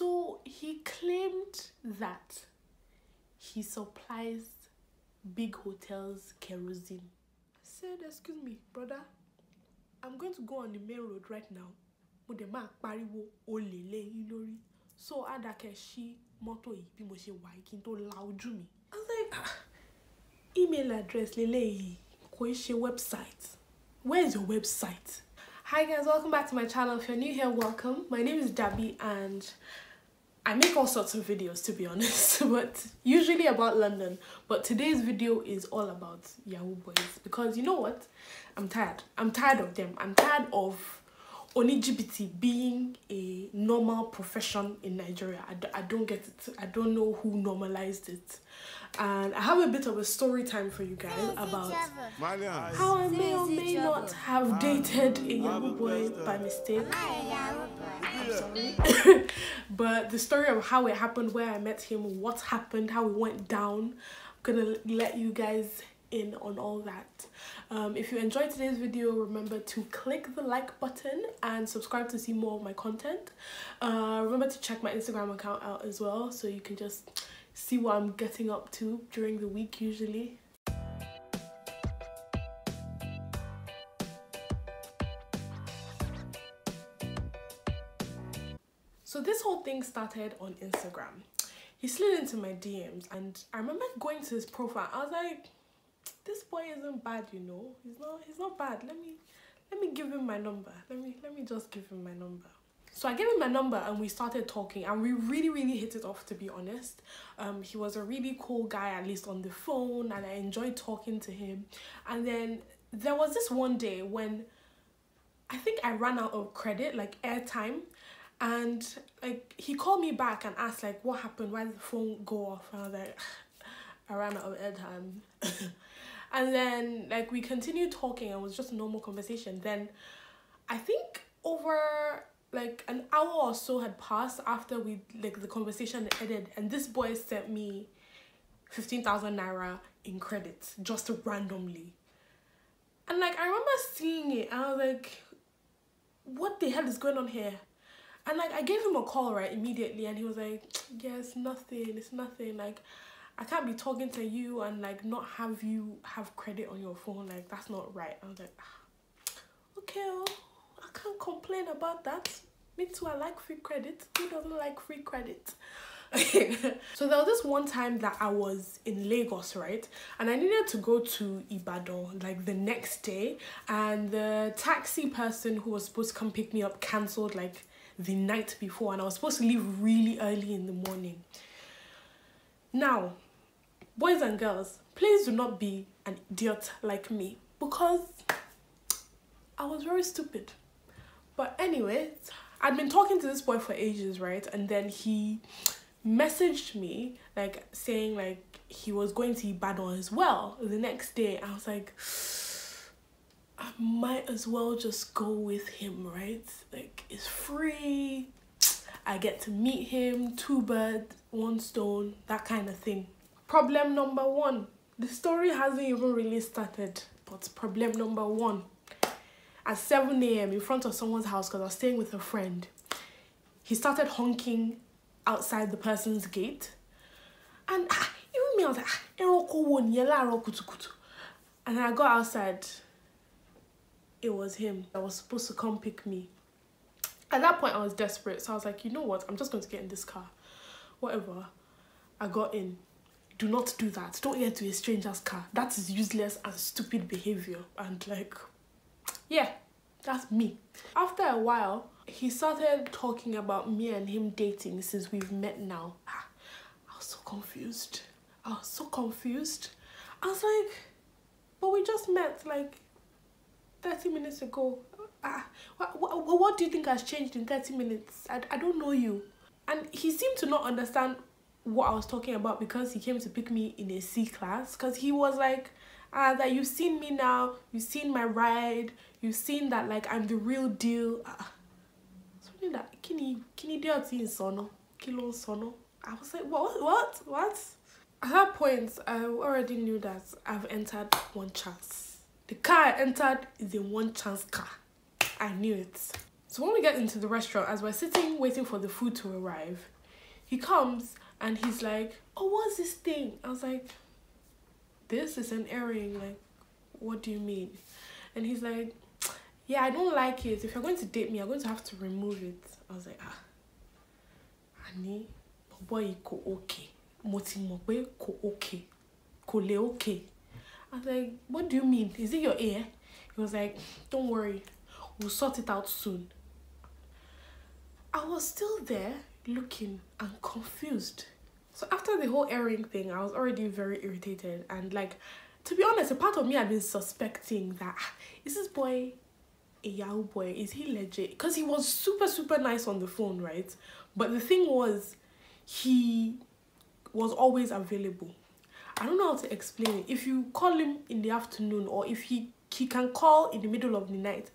So he claimed that he supplies big hotels kerosene. I said, excuse me, brother, I'm going to go on the main road right now. Mo dẹ̀ máa pariwo olè lẹ́yìn lórí. So Adake ṣí mọ́tò yìí bí mo ṣe wà yìí kí n mi. I was like, ah, email address leléyìí kò í ṣe website. Where is your website? Hi guys, welcome back to my channel. If you're new here, welcome. My name is Dabi and I make all sorts of videos to be honest, but usually about London. But today's video is all about Yahoo boys because you know what? I'm tired. I'm tired of them. I'm tired of Onijibiti being a normal profession in Nigeria. I d I don't get it. I don't know who normalized it. And I have a bit of a story time for you guys about how I may or may not have dated a Yahoo boy by mistake. But the story of how it happened, where I met him, what happened, how it went down, I'm gonna let you guys in on all that. Um, if you enjoyed today's video, remember to click the like button and subscribe to see more of my content. Uh, remember to check my Instagram account out as well so you can just see what I'm getting up to during the week usually. Whole thing started on Instagram. He slid into my DMs and I remember going to his profile. I was like, this boy isn't bad, you know. He's not he's not bad. Let me let me give him my number. Let me let me just give him my number. So I gave him my number and we started talking and we really really hit it off to be honest. Um he was a really cool guy at least on the phone and I enjoyed talking to him. And then there was this one day when I think I ran out of credit, like airtime, and like he called me back and asked like what happened, why did the phone go off? And I was like, I ran out of airtime. and then like we continued talking and it was just a normal conversation. Then I think over like an hour or so had passed after we like the conversation ended and this boy sent me 15,000 naira in credit just randomly. And like I remember seeing it and I was like, what the hell is going on here? And like I gave him a call right immediately and he was like, Yeah, nothing, it's nothing. Like I can't be talking to you and like not have you have credit on your phone. Like that's not right. I was like, ah, okay, well, I can't complain about that. Me too, I like free credit. Who doesn't like free credit? so there was this one time that I was in Lagos, right? And I needed to go to Ibadan like the next day. And the taxi person who was supposed to come pick me up cancelled like the night before. And I was supposed to leave really early in the morning. Now, boys and girls, please do not be an idiot like me because I was very stupid. But anyway, I'd been talking to this boy for ages, right? And then he messaged me like saying like he was going to Ibadan as well the next day. I was like, I might as well just go with him, right? Like it's free. I get to meet him, two birds, one stone, that kind of thing. Problem number one. The story hasn't even really started, but problem number one. At 7 a.m. in front of someone's house because I was staying with a friend, he started honking outside the person's gate. And ah, even me, I was like, ah. And I got outside. It was him that was supposed to come pick me. At that point, I was desperate. So I was like, you know what? I'm just going to get in this car. Whatever. I got in. Do not do that. Don't get to a stranger's car. That is useless and stupid behavior. And like, yeah, that's me. After a while, he started talking about me and him dating since we've met now. Ah, I was so confused. I was so confused. I was like, but we just met like 30 minutes ago. Ah, what, what, what do you think has changed in 30 minutes? I, I don't know you. And he seemed to not understand what I was talking about because he came to pick me in a C class. Because he was like, ah, that you've seen me now, you've seen my ride, you've seen that like I'm the real deal. Ah, something that kini kini in sono, kilo sono. I was like, what, what, what? At that point, I already knew that I've entered one chance. The car I entered is a one chance car. I knew it. So when we get into the restaurant, as we're sitting waiting for the food to arrive, he comes and he's like, "Oh, what's this thing?" I was like, "This is an earring." Like, what do you mean? And he's like, "Yeah, I don't like it. If you're going to date me, I'm going to have to remove it." I was like, "Ah, honey, boy, ko okay. Mo ti mọ̀ kò okay. Kò lè okay." I was like, "What do you mean? Is it your ear?" He was like, "Don't worry, we'll sort it out soon." I was still there looking and confused. So after the whole earring thing, I was already very irritated and like to be honest, a part of me had been suspecting that "Ah, this boy a Yahoo boy? Is he legit? Because he was super super nice on the phone, right? But the thing was, he was always available. I don't know how to explain it. If you call him in the afternoon or if he he can call in the middle of the night,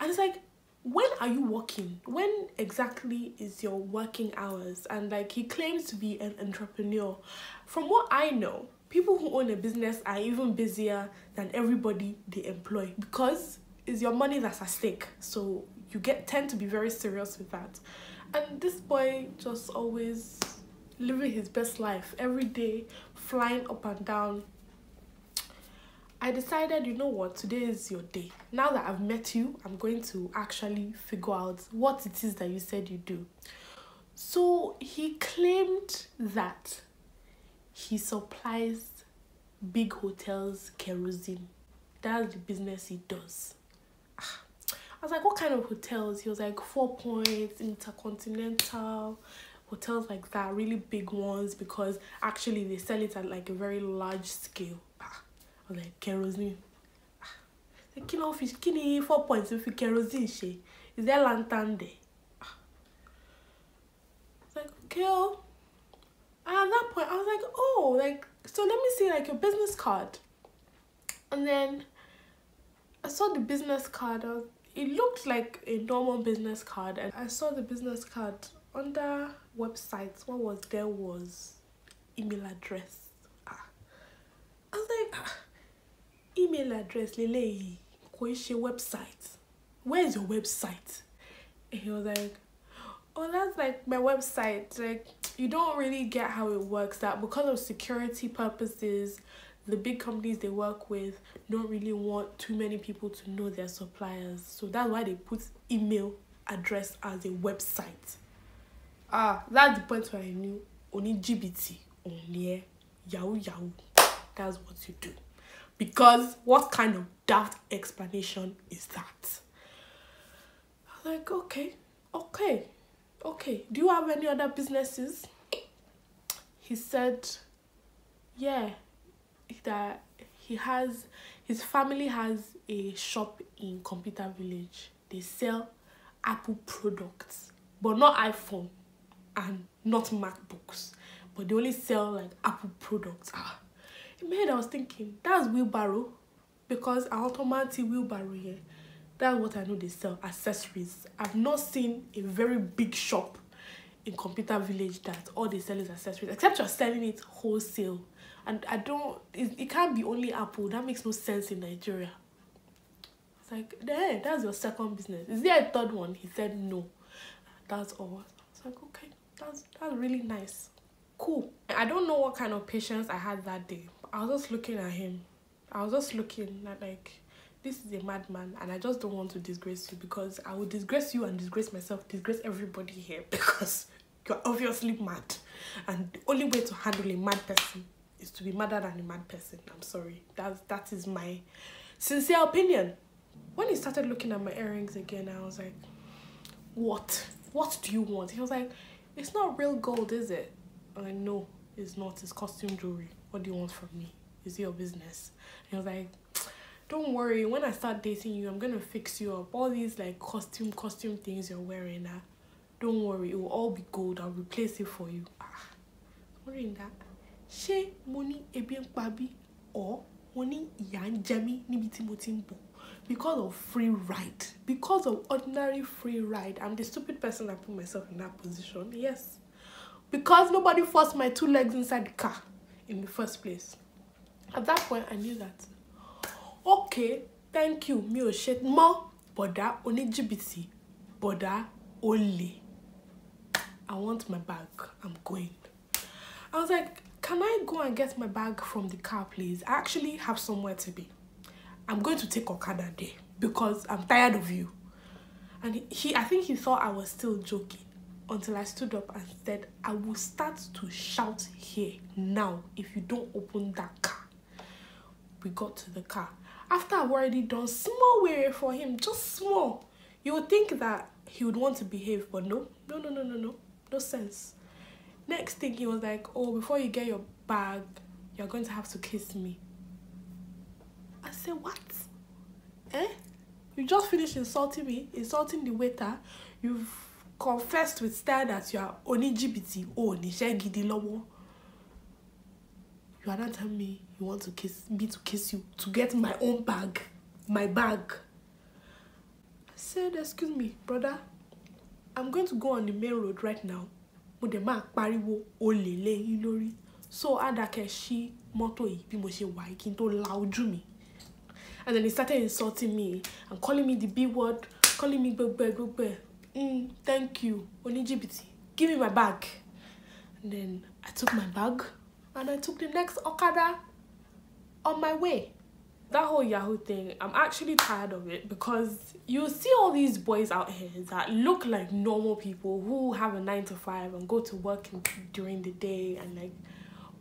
and it's like when are you working? When exactly is your working hours? And like he claims to be an entrepreneur. From what i know people who own a business are even busier than everybody they employ because it's your money that's at stake. So you get tend to be very serious with that. And this boy just always living his best life every day flying up and down I decided, you know what, today is your day. Now that I've met you, I'm going to actually figure out what it is that you said you do. So he claimed that he supplies big hotels kerosene. That's the business he does. Ah, I was like, what kind of hotels? He was like, Four Points, Intercontinental, hotels like that, really big ones, because actually they sell it at like a very large scale. Ah, I was like, kerosene. Ah, the kí ló fi kí four points if you kerosene ṣe? Is there lantern there? Ah. Like, okay. oh. And at that point, I was like, oh, like, so let me see like your business card. And then I saw the business card. Was, it looked like a normal business card, and I saw the business card under websites. What was there was email address. Ah. I was like, ah, email address, lele, kò í website. Where's your website? And he was like, oh, that's like my website. Like, you don't really get how it works. That because of security purposes, the big companies they work with don't really want too many people to know their suppliers. So that's why they put email address as a website. Ah, that's the point where I knew only GBT, only Yahoo Yahoo. That's what you do. Because what kind of daft explanation is that? I like, okay, okay, okay. Do you have any other businesses? He said, yeah, that he has, his family has a shop in Computer Village. They sell Apple products, but not iPhone and not MacBooks, but they only sell like Apple products. Ah, in my head, I was thinking that's wheelbarrow because I automatically wheelbarrow here. That's what I know they sell accessories. I've not seen a very big shop in Computer Village that all they sell is accessories, except you're selling it wholesale. And I don't, it, it can't be only Apple. That makes no sense in Nigeria. It's like, there, that's your second business. Is there a third one? He said no. That's all. I was like, okay, that's that's really nice. Cool. I don't know what kind of patience I had that day. I was just looking at him. I was just looking at like this is a madman and I just don't want to disgrace you because I will disgrace you and disgrace myself, disgrace everybody here because you're obviously mad. And the only way to handle a mad person is to be madder than a mad person. I'm sorry. That's that is my sincere opinion. When he started looking at my earrings again, I was like, What? What do you want? He was like, It's not real gold, is it? I'm like, No, it's not. It's costume jewelry. What do you want from me? Is it your business? He was like, don't worry when i start dating you i'm gonna fix you up all these like costume costume things you're wearing uh, don't worry it will all be gold i'll replace it for you ah wondering that ṣé mo ní ebi or mo ní ìyà ń jẹ because of free ride because of ordinary free ride i'm the stupid person that put myself in that position yes because nobody forced my two legs inside the car in the first place at that point i knew that okay thank you mi ò ṣe mọ́ bọ̀dá oníjìbìtì Boda Ole. I want my bag. I'm going. I was like, can I go and get my bag from the car, please? I actually have somewhere to be. I'm going to take Okada there because I'm tired of you. And he, I think he thought I was still joking until I stood up and said, I will start to shout here now if you don't open that car. We got to the car. After I've already done small way for him, just small, you would think that he would want to behave, but no, no, no, no, no, no, no sense. Next thing he was like, oh, before you get your bag, you're going to have to kiss me. I said, what? Eh? You just finished insulting me, insulting the waiter. You've confessed with style that you are GPT. Oh, Nisha Gidi Lowo. You are not telling me you want to kiss me to kiss you to get my own bag. My bag. I said, excuse me, brother. I'm going to go on the main road right now. Mo dẹ̀ máa pariwo olè lẹ́yìn lórí. So Adake ṣí mọ́tò yìí bí mo ṣe wà kí n tó la. And then he started insulting me and calling me the B word, calling me gbogbo gbogbo. Mm, thank you, oníjìbìtì. Give me my bag. And then I took my bag and I took the next Okada on my way. That whole Yahoo thing, I'm actually tired of it because you see all these boys out here that look like normal people who have a nine to five and go to work in, during the day and like,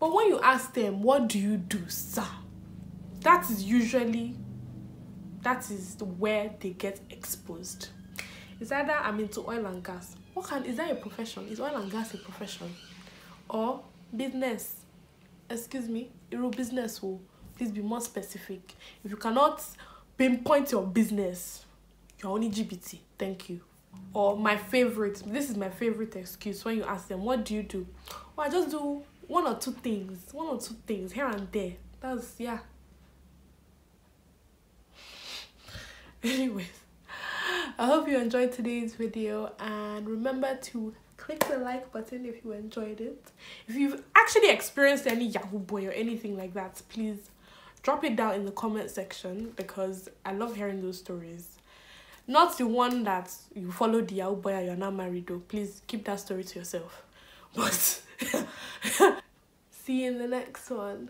but when you ask them, what do you do, sir? That is usually, that is where they get exposed. It's either I'm into oil and gas. What can, is that a profession? Is oil and gas a profession? Or business? Excuse me, Euro business will please be more specific. If you cannot pinpoint your business, you're only GBT. Thank you. Or my favorite, this is my favorite excuse when you ask them, what do you do? Oh, I just do one or two things, one or two things here and there. That's, yeah. Anyways, I hope you enjoyed today's video and remember to click the like button if you enjoyed it. If you've actually experienced any Yahoo boy or anything like that, please drop it down in the comment section because I love hearing those stories. Not the one that you followed the Yahoo boy and you're not married though. Please keep that story to yourself. But see you in the next one.